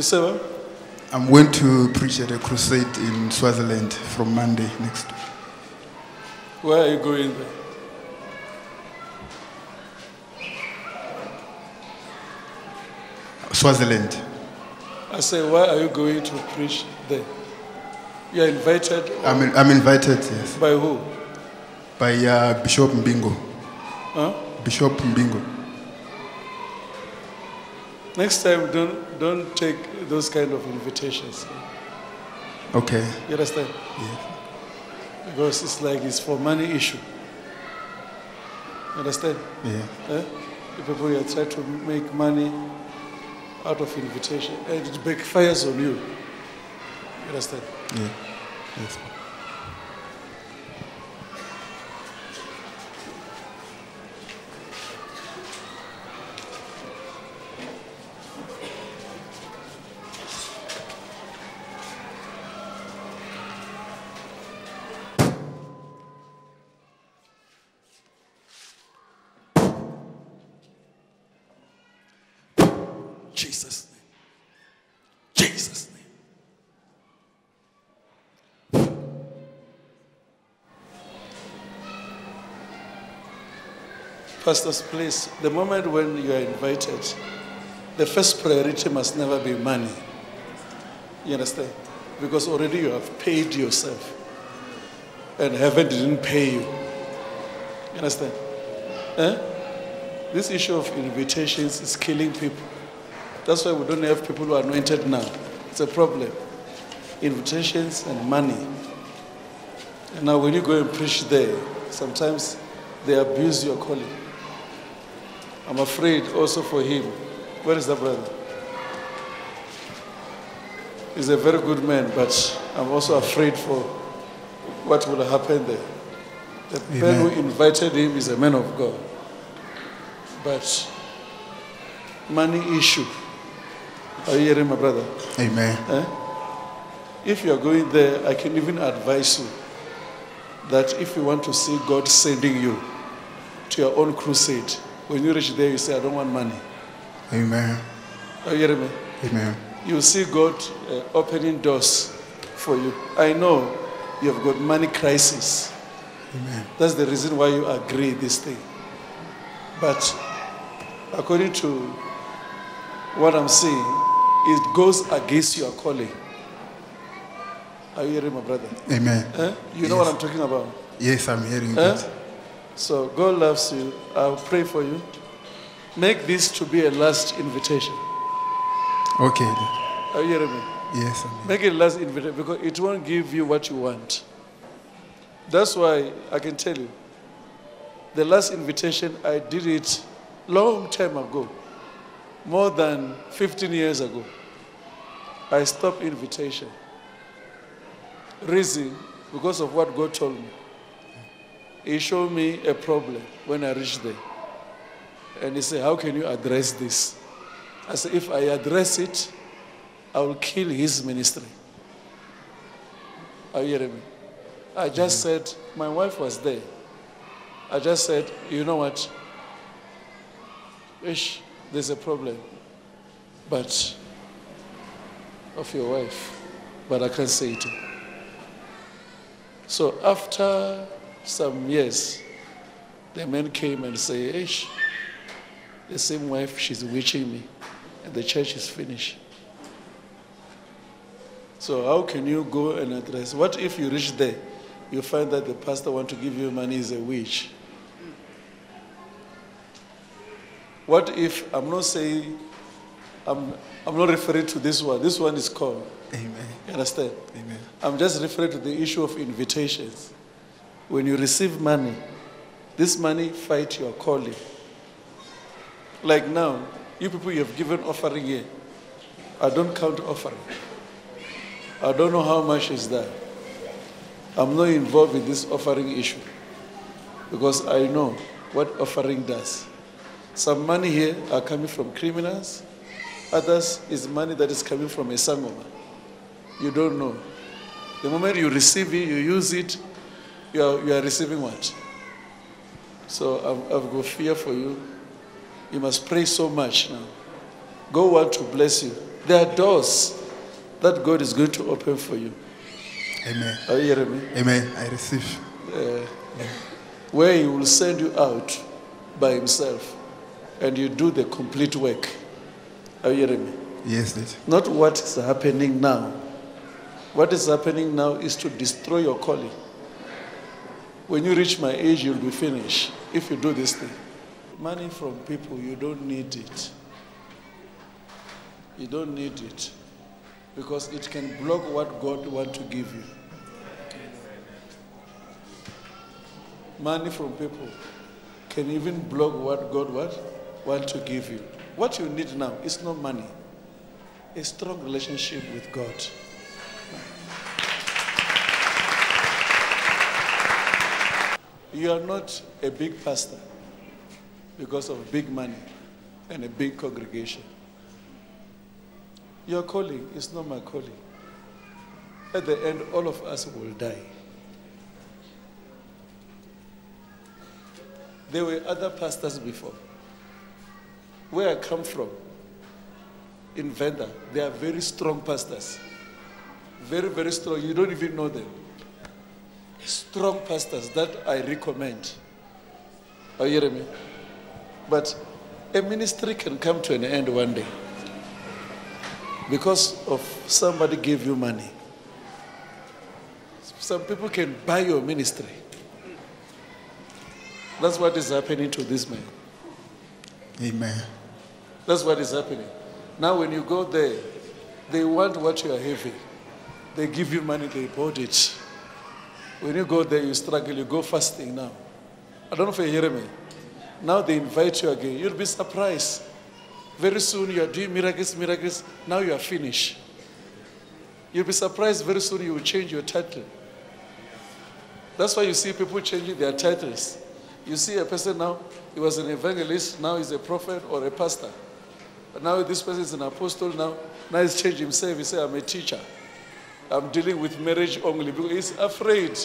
You say what? I'm going to preach at a crusade in Swaziland from Monday next week. Where are you going there? Swaziland. I say, why are you going to preach there? You are invited I'm, I'm invited, yes, by who? by uh, Bishop Mbingo. Huh? Bishop Mbingo. Next time, don't, don't take those kind of invitations. Okay. You understand? Yes. Because it's like it's for money issue. You understand? Yeah. Eh? The people here try to make money out of invitation and it backfires on you. You understand? Yeah. Yes. Pastors, please, the moment when you are invited, the first priority must never be money. You understand? Because already you have paid yourself, and heaven didn't pay you. You understand? Eh? This issue of invitations is killing people. That's why we don't have people who are anointed now. It's a problem. Invitations and money. And now, when you go and preach there, sometimes they abuse your calling. I'm afraid also for him. Where is that brother? He's a very good man, but I'm also afraid for what will happen there. The man who invited him is a man of God. But money issue. Are you hearing my brother? Amen. Eh? If you are going there, I can even advise you that if you want to see God sending you to your own crusade, when you reach there, you say, I don't want money. Amen. Are you hearing me? Amen. You see God uh, opening doors for you. I know you have got money crisis. Amen. That's the reason why you agree this thing. But according to what I'm seeing, it goes against your calling. Are you hearing my brother? Amen. Eh? You know what I'm talking about? Yes, I'm hearing Eh? that. So God loves you. I'll pray for you. Make this to be a last invitation. Okay. Are you hearing me? Yes. Make it last invitation because it won't give you what you want. That's why I can tell you. The last invitation I did it long time ago, more than 15 years ago. I stopped invitation. Reason because of what God told me. He showed me a problem when I reached there. And he said, How can you address this? I said, If I address it, I will kill his ministry. Are you hearing me? I just mm-hmm. said, my wife was there. I just said, you know what? Ish, there's a problem. But of your wife. But I can't say it. So after some years, the man came and said, Ish, the same wife, she's witching me. And the church is finished. So how can you go and address? What if you reach there, you find that the pastor want to give you money is a witch? What if I'm not saying I'm I'm not referring to this one. This one is called. Amen. You understand? Amen. I'm just referring to the issue of invitations. When you receive money, this money fight your calling. Like now, you people you have given offering here. I don't count offering. I don't know how much is that. I'm not involved in this offering issue because I know what offering does. Some money here are coming from criminals, others is money that is coming from a sangoma. You don't know. The moment you receive it, you use it, you are, you are receiving what? So I've, I've got fear for you. You must pray so much now. God want to bless you. There are doors that God is going to open for you. Amen. Are you hearing me? Amen. I receive. Uh, where He will send you out by Himself and you do the complete work. Are you hearing me? Yes, Lord. Not what is happening now. What is happening now is to destroy your calling. When you reach my age, you'll be finished if you do this thing. Money from people, you don't need it. You don't need it because it can block what God wants to give you. Money from people can even block what God what want to give you. What you need now is not money. A strong relationship with God. You are not a big pastor because of big money and a big congregation. Your calling is not my calling. At the end, all of us will die. There were other pastors before. Where I come from, in Venda, they are very strong pastors. Very, very strong. You don't even know them. Strong pastors that I recommend. Are you hearing me? But a ministry can come to an end one day because of somebody gave you money. Some people can buy your ministry. That's what is happening to this man. Amen. That's what is happening. Now, when you go there, they want what you are having. They give you money, they bought it. When you go there, you struggle, you go fasting now. I don't know if you hear me. Now they invite you again. You'll be surprised. Very soon you are doing miracles, miracles. Now you are finished. You'll be surprised very soon you will change your title. That's why you see people changing their titles. You see a person now, he was an evangelist, now he's a prophet or a pastor. But now this person is an apostle now. Now he's changed himself. He said, I'm a teacher. I'm dealing with marriage only because he's afraid.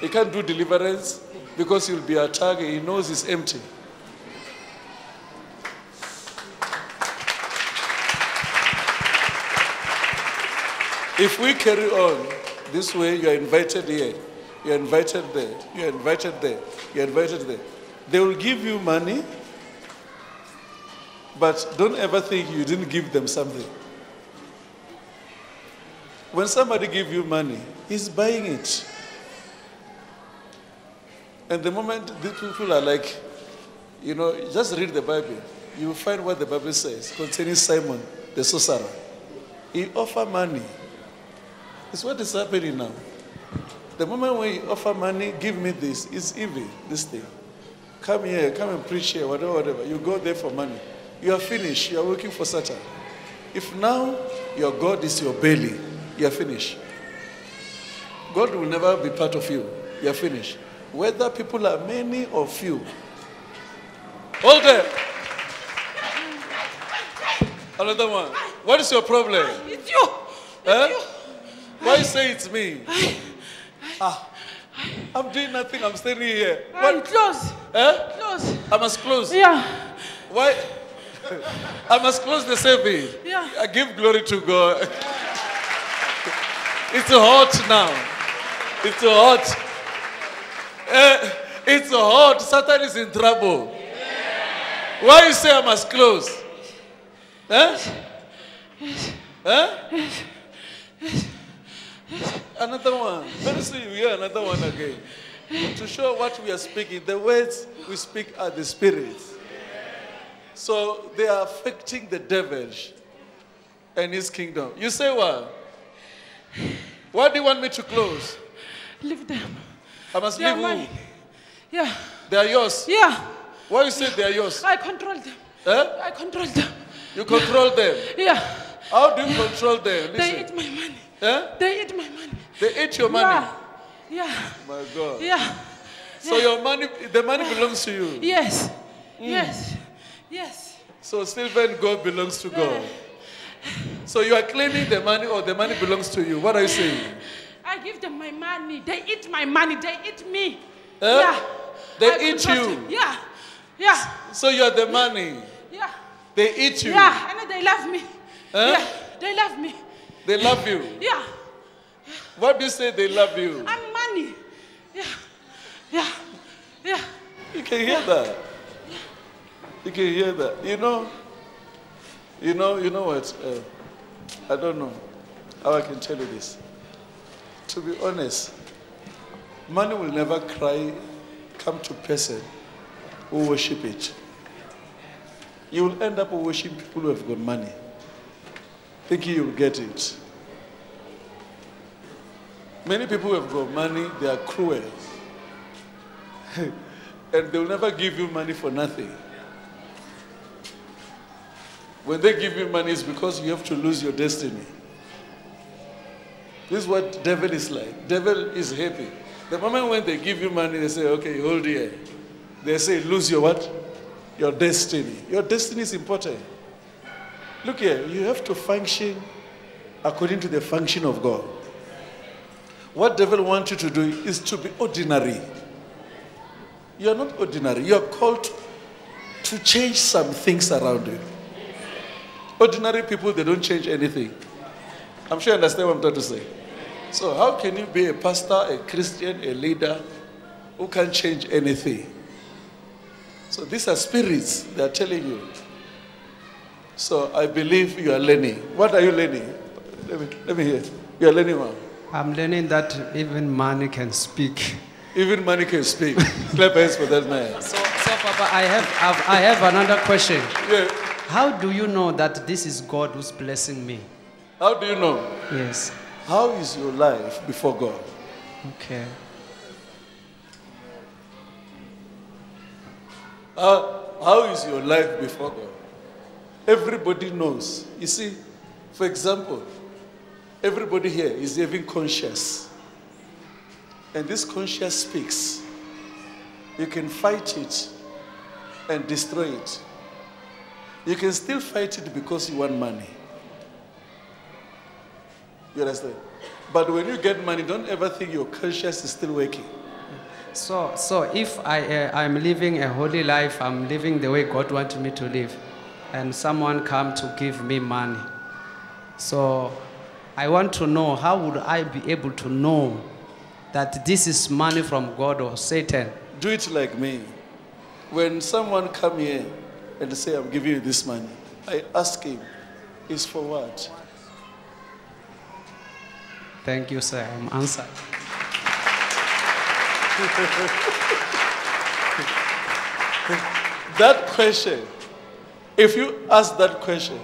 He can't do deliverance because he'll be attacked. He knows he's empty. If we carry on this way, you are invited here, you are invited there, you are invited there, you are invited there. They will give you money, but don't ever think you didn't give them something. When somebody gives you money, he's buying it. And the moment these people are like, you know, just read the Bible, you will find what the Bible says concerning Simon the sorcerer. He offered money. It's what is happening now. The moment when you offer money, give me this, it's evil, this thing. Come here, come and preach here, whatever, whatever. You go there for money. You are finished. You are working for Satan. If now your God is your belly, you are finished. God will never be part of you. You are finished. Whether people are many or few. Hold there. Another one. What is your problem? It's you. Huh? Why you say it's me? Ah, I'm doing nothing. I'm standing here. I'm close. Huh? Close. I must close. Yeah. Why? I must close the service. Yeah. I give glory to God. It's hot now. It's hot. Eh, it's hot. Satan is in trouble. Why you say I must close? Huh? Huh? Another one. Very soon you hear another one again. To show what we are speaking, the words we speak are the spirits. So they are affecting the devil and his kingdom. You say what? What do you want me to close? Leave them. I must They leave who? Yeah. They are yours. Yeah. Why you say they are yours? I control them. Huh? I control them. You control them. Yeah. How do you control them? Listen. They eat my money. Huh? They eat my money. They eat your money. Yeah. Yeah. My God. Yeah. So your money, the money belongs to you. Yes. Hmm. Yes. Yes. So Stephen, God belongs to eh. God. So you are claiming the money or the money belongs to you. What are you saying? I give them my money. They eat my money. They eat me. Huh? Yeah. They I eat you. Yeah. Yeah. So you are the money. Yeah. They eat you. Yeah, and they love me. Huh? Yeah, they love me. They love you. Yeah, What do you say they love you? I'm money. Yeah, yeah, yeah. You can hear that. You can hear that. You know, you know, you know what? Uh, I don't know how I can tell you this. To be honest, money will never cry, come to person who worship it. You will end up worshiping people who have got money, thinking you'll get it. Many people who have got money, they are cruel. and they will never give you money for nothing. When they give you money, it's because you have to lose your destiny. This is what devil is like. Devil is happy. The moment when they give you money, they say, okay, hold here. They say, lose your what? Your destiny. Your destiny is important. Look here, you have to function according to the function of God. What devil wants you to do is to be ordinary. You are not ordinary. You are called to change some things around you. Ordinary people, they don't change anything. I'm sure you understand what I'm trying to say. So, how can you be a pastor, a Christian, a leader who can't change anything? So, these are spirits they are telling you. So, I believe you are learning. What are you learning? Let me, let me hear. You are learning what? I'm learning that even money can speak. Even money can speak. Clap hands for that man. So, so Papa, I have, I've, I have another question. Yeah. How do you know that this is God who's blessing me? How do you know? Yes. How is your life before God? Okay. How, how is your life before God? Everybody knows. You see, for example, everybody here is even conscious. And this conscience speaks. You can fight it and destroy it. You can still fight it because you want money. You understand? But when you get money, don't ever think your conscience is still working. So, so if I, uh, I'm living a holy life, I'm living the way God wanted me to live, and someone come to give me money. So, I want to know how would I be able to know that this is money from God or Satan? Do it like me. When someone come here and say, I'm giving you this money, I ask him, is for what? Thank you, sir. I'm answered. That question, if you ask that question,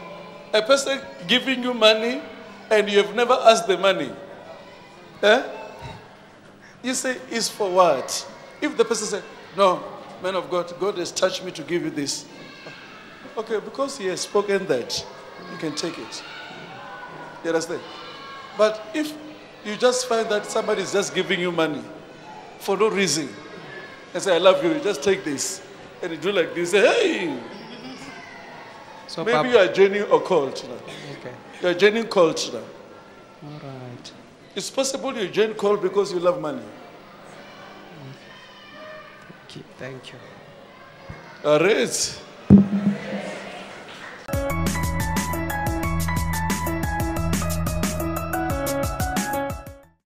a person giving you money and you have never asked the money, eh? You say, is for what? If the person say, no, man of God, God has touched me to give you this. Okay, because he has spoken that, you can take it. You understand? But if you just find that somebody is just giving you money for no reason, and say, I love you, you just take this. And you do like this, say, hey, So, maybe Papa, you are joining a cult now. okay. You are joining cult now. All right. It's possible you join cult because you love money. Okay, Thank you. All right.